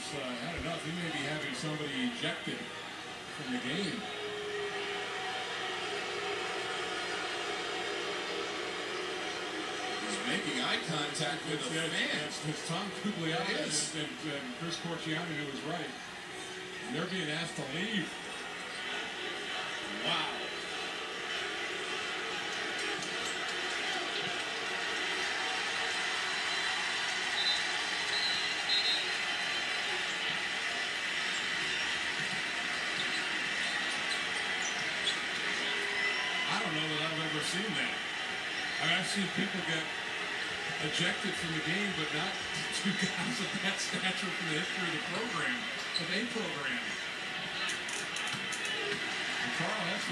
has uh, had enough. He may be having somebody ejected from the game. He's making eye contact with the fan. it's, Tom It and, and, and Chris Corchiani who was right. And they're being asked to leave. I don't know that I've ever seen that. I mean, I've seen people get ejected from the game, but not two guys of that stature from the history of the program, of a program. And Carl was